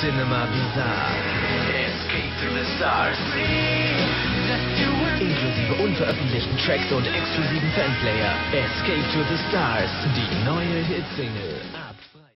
Cinema Bizarre. Escape to the Stars. Inklusive unveröffentlichten Tracks und exklusiven Fanplayer. Escape to the Stars. Die neue Hitsingle.